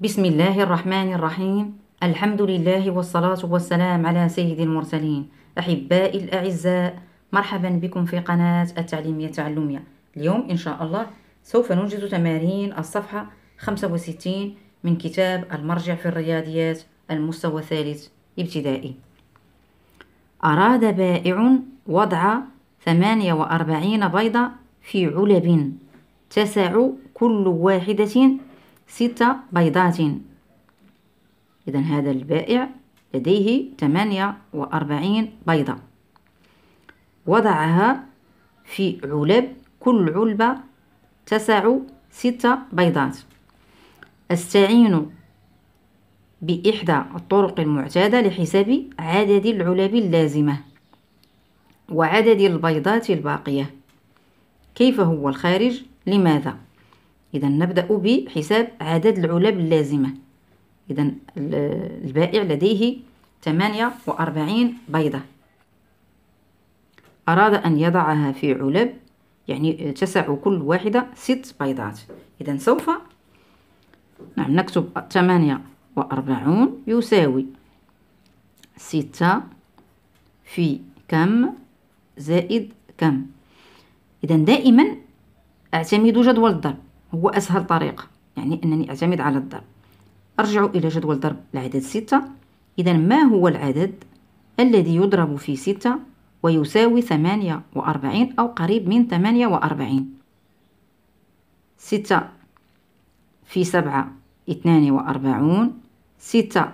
بسم الله الرحمن الرحيم الحمد لله والصلاة والسلام على سيد المرسلين أحبائي الأعزاء مرحبا بكم في قناة التعليمية التعلمية اليوم إن شاء الله سوف ننجز تمارين الصفحة 65 من كتاب المرجع في الرياضيات المستوى الثالث ابتدائي أراد بائع وضع 48 بيضة في علب تسع كل واحدة ست بيضات إذا هذا البائع لديه ثمانية وأربعين بيضة. وضعها في علب كل علبة تسع ست بيضات. أستعين بإحدى الطرق المعتادة لحساب عدد العلب اللازمة وعدد البيضات الباقية. كيف هو الخارج؟ لماذا؟ إذا نبدأ بحساب عدد العلب اللازمة. إذا البائع لديه ثمانية وأربعين بيضة. أراد أن يضعها في علب يعني تسع كل واحدة ست بيضات. إذا سوف نعم نكتب ثمانية وأربعون يساوي ستة في كم؟ زائد كم؟ إذا دائما أعتمد جدول الضرب. هو أسهل طريقة يعني أنني أعتمد على الضرب. أرجع إلى جدول ضرب العدد ستة. إذا ما هو العدد الذي يضرب في ستة ويساوي ثمانية وأربعين أو قريب من ثمانية وأربعين؟ ستة في سبعة اثنان وأربعون. ستة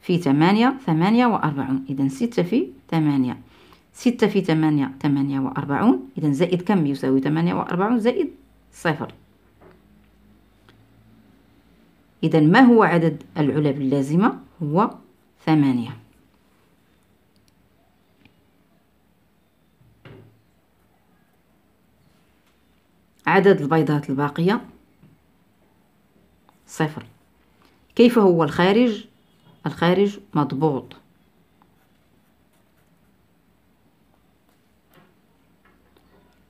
في ثمانية ثمانية وأربعون. إذا ستة في ثمانية. ستة في ثمانية ثمانية وأربعون. إذا زائد كم يساوي ثمانية وأربعون؟ زائد صفر. إذا ما هو عدد العلب اللازمة؟ هو ثمانية. عدد البيضات الباقية؟ صفر. كيف هو الخارج؟ الخارج مضبوط.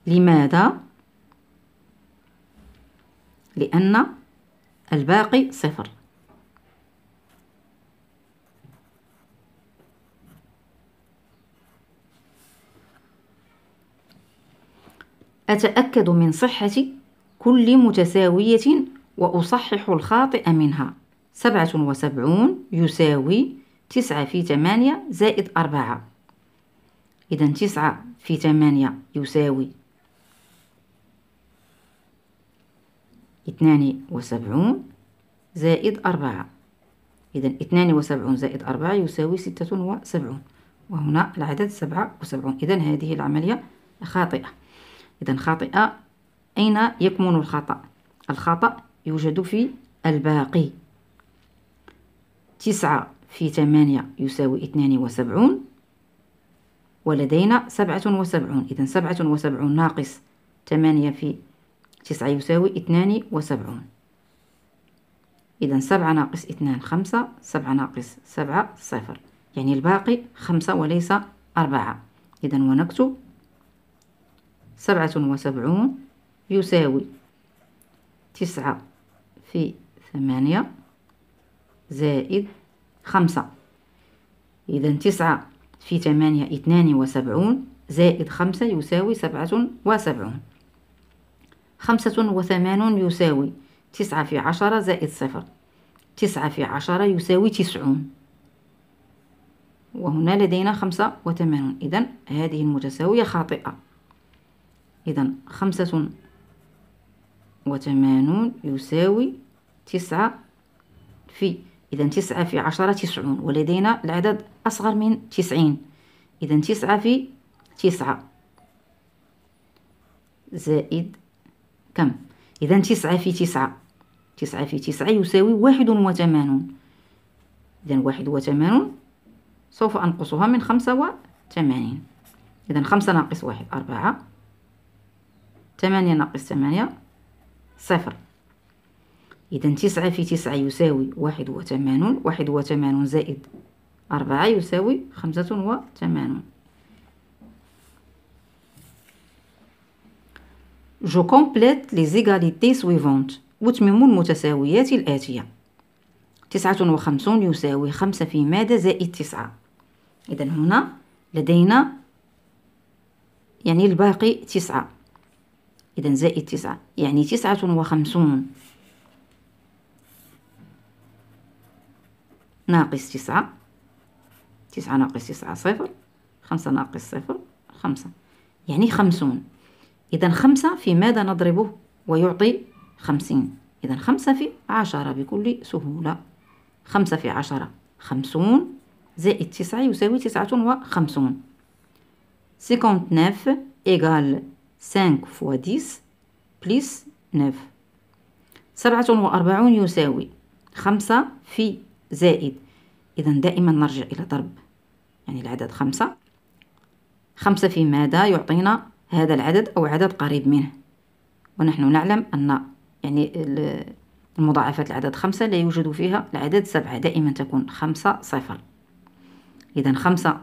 لماذا؟ لأن الباقي صفر. أتأكد من صحة كل متساوية وأصحح الخاطئ منها. سبعة وسبعون يساوي تسعة في ثمانية زائد أربعة. إذا تسعة في ثمانية يساوي اثنان وسبعون زائد أربعة. إذا اثنان وسبعون زائد أربعة يساوي ستة وسبعون. وهنا العدد سبعة وسبعون. إذا هذه العملية خاطئة. إذا خاطئة. أين يكمن الخطأ؟ الخطأ يوجد في الباقي. تسعة في ثمانية يساوي اثنان وسبعون. ولدينا سبعة وسبعون. إذا سبعة وسبعون ناقص ثمانية في تسعة يساوي اثنان وسبعون. إذا سبعة ناقص اثنان خمسة سبعة ناقص سبعة صفر. يعني الباقي خمسة وليس أربعة. إذا ونكتب سبعة وسبعون يساوي تسعة في ثمانية زائد خمسة. إذا تسعة في ثمانية اثنان وسبعون زائد خمسة يساوي سبعة وسبعون. خمسة وثمانون يساوي تسعة في عشرة زائد صفر. تسعة في عشرة يساوي تسعون. وهنا لدينا خمسة وثمانون. إذن هذه المتساوية خاطئة. إذن خمسة وثمانون يساوي تسعة في إذا تسعة في عشرة تسعون. ولدينا العدد أصغر من تسعين. إذا تسعة في تسعة زائد كم؟ إذا تسعة في تسعة. تسعة في تسعة يساوي واحد وثمانون. إذا واحد وثمانون سوف أنقصها من خمسة وثمانين. إذا خمسة ناقص واحد أربعة. ثمانية ناقص ثمانية صفر. إذا تسعة في تسعة يساوي واحد وثمانون. واحد وثمانون زائد أربعة يساوي خمسة وثمانون. je complète les égalités suivantes وتمم المتساويات الآتية تسعة وخمسون يساوي خمسة في ماذا زائد تسعة إذا هنا لدينا يعني الباقي تسعة إذا زائد تسعة يعني تسعة وخمسون ناقص تسعة تسعة ناقص تسعة صفر خمسة ناقص صفر خمسة يعني خمسون إذا خمسة في ماذا نضربه؟ ويعطي خمسين. إذا خمسة في عشرة بكل سهولة. خمسة في عشرة خمسون زائد تسعة يساوي تسعة وخمسون. cinquante-neuf égal cinq fois dix plus neuf سبعة وأربعون يساوي خمسة في زائد. إذا دائما نرجع إلى ضرب. يعني العدد خمسة. خمسة في ماذا يعطينا هذا العدد أو عدد قريب منه. ونحن نعلم أن يعني المضاعفات العدد خمسة لا يوجد فيها العدد سبعة دائما تكون خمسة صفر. إذا خمسة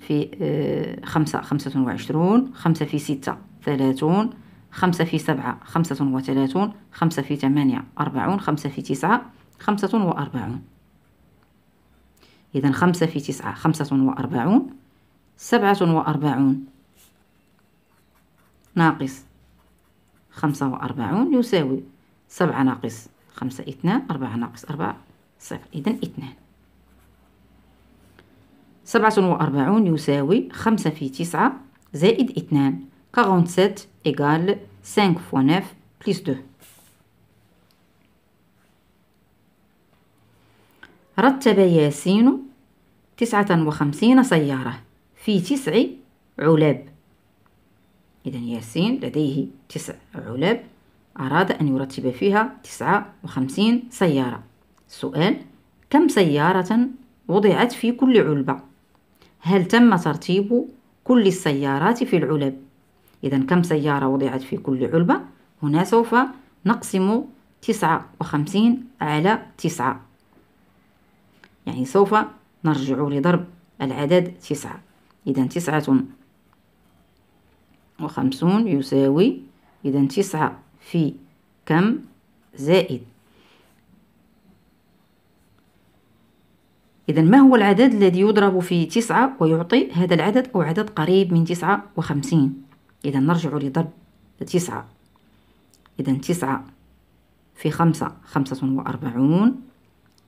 في آه، خمسة خمسة وعشرون خمسة في ستة ثلاثون خمسة في سبعة خمسة وثلاثون خمسة في ثمانية أربعون خمسة في تسعة خمسة وأربعون. إذا خمسة في تسعة خمسة وأربعون سبعة وأربعون. ناقص خمسة وأربعون يساوي سبعة ناقص خمسة اثنان أربعة ناقص أربعة صفر. إذا اثنان. سبعة وأربعون يساوي خمسة في تسعة زائد اثنان. كارونت سات إيغال سانك فوا نوف بليس دو رتب ياسين تسعة وخمسين سيارة في تسع علاب إذا ياسين لديه تسع علاب أراد أن يرتب فيها تسعة وخمسين سيارة السؤال كم سيارة وضعت في كل علبة؟ هل تم ترتيب كل السيارات في العلب؟ إذا كم سيارة وضعت في كل علبة؟ هنا سوف نقسم تسعة وخمسين على تسعة يعني سوف نرجع لضرب العدد تسعة إذا تسعة وخمسون يساوي إذا تسعة في كم زائد. إذا ما هو العدد الذي يضرب في تسعة ويعطي؟ هذا العدد أو عدد قريب من تسعة وخمسين. إذا نرجع لضرب تسعة. إذا تسعة في خمسة خمسة وأربعون.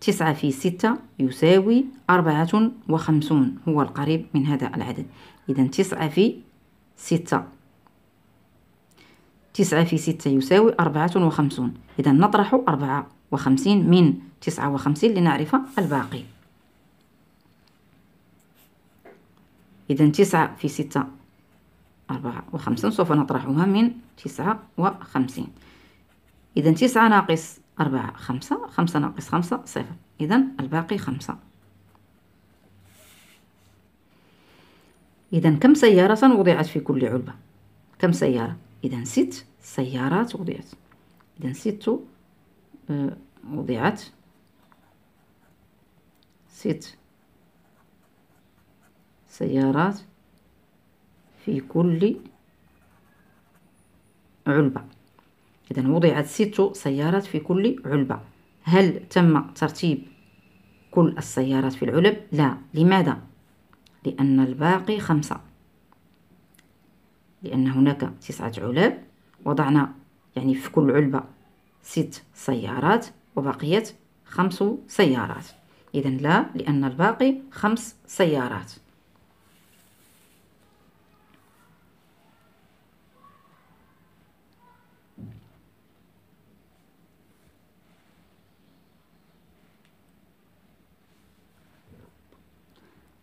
تسعة في ستة يساوي أربعة وخمسون. هو القريب من هذا العدد. إذا تسعة في ستة تسعة في ستة يساوي أربعة وخمسون. إذا نطرح أربعة وخمسين من تسعة وخمسين لنعرف الباقي. إذا تسعة في ستة أربعة وخمسين سوف نطرحها من تسعة وخمسين. إذا تسعة ناقص أربعة خمسة خمسة ناقص خمسة صفر. إذا الباقي خمسة. إذا كم سيارة وضعت في كل علبة؟ كم سيارة؟ إذا ست سيارات وضعت إذا ست آه، وضعت ست سيارات في كل علبة. إذا وضعت ست سيارات في كل علبة. هل تم ترتيب كل السيارات في العلب؟ لا. لماذا؟ لأن الباقي خمسة. لأن هناك تسعة علب. وضعنا يعني في كل علبة ست سيارات وبقيت خمس سيارات. إذا لا لأن الباقي خمس سيارات.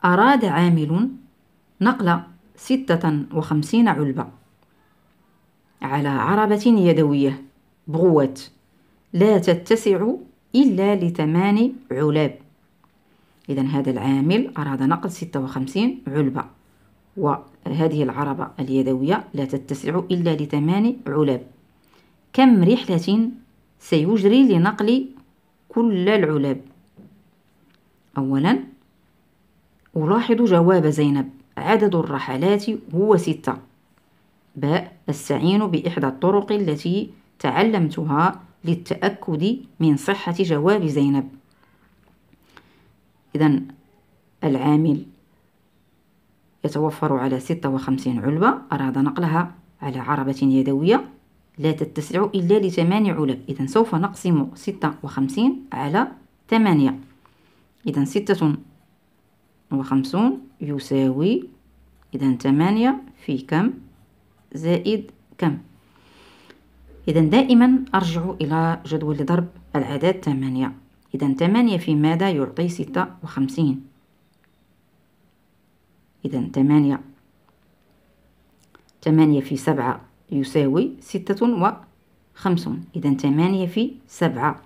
أراد عامل نقل ستة وخمسين علبة. على عربة يدوية بغوة. لا تتسع إلا لثمان علاب. إذا هذا العامل أراد نقل ستة وخمسين علبة. وهذه العربة اليدوية لا تتسع إلا لثمان علاب. كم رحلة سيجري لنقل كل العلاب؟ أولا ألاحظ جواب زينب. عدد الرحلات هو ستة. أستعين بإحدى الطرق التي تعلمتها للتأكد من صحة جواب زينب. إذا العامل يتوفر على ستة وخمسين علبة أراد نقلها على عربة يدوية. لا تتسع إلا لثمان علب. إذا سوف نقسم ستة وخمسين على ثمانية. إذا ستة وخمسون يساوي إذا ثمانية في كم؟ زائد كم؟ إذا دائما أرجع إلى جدول ضرب الأعداد ثمانية. إذا ثمانية في ماذا يعطي ستة وخمسين؟ إذا ثمانية. ثمانية في سبعة يساوي ستة وخمسون. إذا ثمانية في سبعة.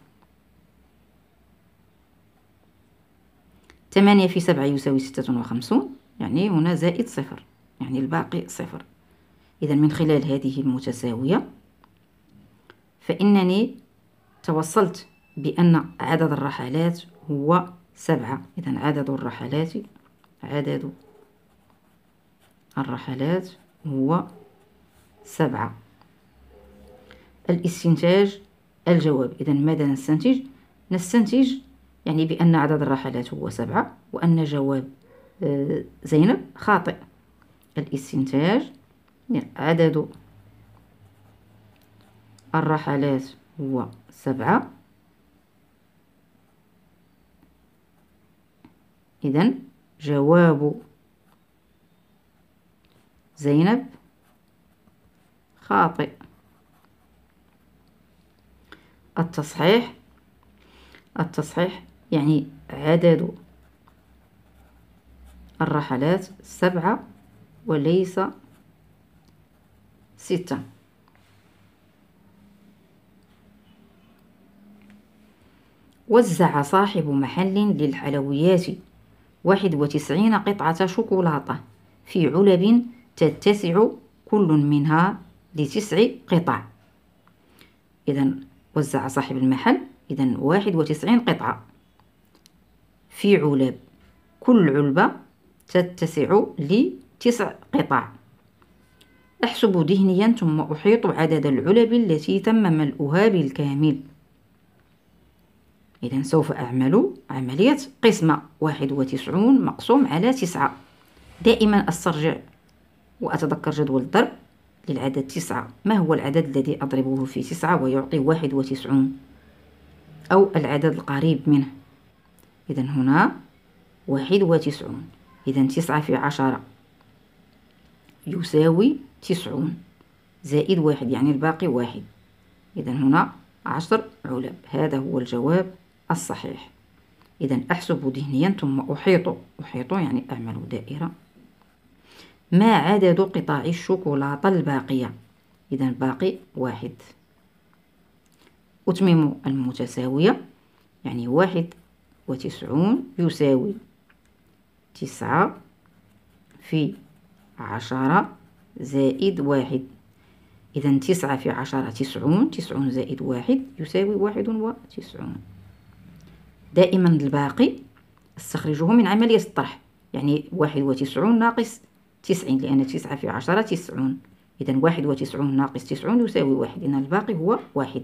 ثمانية في سبعة يساوي ستة وخمسون يعني هنا زائد صفر يعني الباقي صفر. إذا من خلال هذه المتساوية فإنني توصلت بأن عدد الرحلات هو سبعة. إذا عدد الرحلات عدد الرحلات هو سبعة. الاستنتاج الجواب. إذا ماذا نستنتج؟ نستنتج يعني بأن عدد الرحلات هو سبعة وأن جواب آه، زينب خاطئ. الاستنتاج عدد الرحلات هو سبعة. إذا جواب زينب خاطئ. التصحيح التصحيح يعني عدد الرحلات سبعة وليس ستة وزع صاحب محل للحلويات واحد وتسعين قطعة شوكولاتة في علب تتسع كل منها لتسع قطع. إذا وزع صاحب المحل إذا واحد وتسعين قطعة. في علب كل علبة تتسع لتسع قطع. أحسب ذهنيا ثم أحيط عدد العلب التي تم ملؤها بالكامل. إذا سوف أعمل عملية قسمة واحد وتسعون مقسوم على تسعة. دائما أسترجع وأتذكر جدول الضرب للعدد تسعة. ما هو العدد الذي أضربه في تسعة ويعطي واحد وتسعون؟ أو العدد القريب منه؟ إذا هنا واحد وتسعون. إذا تسعة في عشرة. يساوي تسعون. زائد واحد يعني الباقي واحد. إذا هنا عشر علب. هذا هو الجواب الصحيح. إذا أحسب ذهنيا ثم أحيط. أحيط يعني أعمل دائرة. ما عدد قطع الشوكولاتة الباقية؟ إذا باقي واحد. أتمم المتساوية. يعني واحد وتسعون يساوي تسعة في عشرة زائد واحد. إذا تسعة في عشرة تسعون تسعون زائد واحد يساوي واحد وتسعون. دائما الباقي استخرجه من عملية الطرح يعني واحد وتسعون ناقص تسعين لأن تسعة في عشرة تسعون. إذا واحد وتسعون ناقص تسعون يساوي واحد إذا الباقي هو واحد.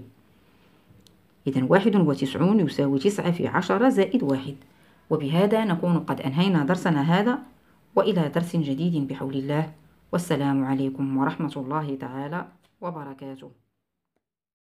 إذا واحد وتسعون يساوي تسعة في عشرة زائد واحد. وبهذا نكون قد أنهينا درسنا هذا. وإلى درس جديد بحول الله. والسلام عليكم ورحمة الله تعالى وبركاته.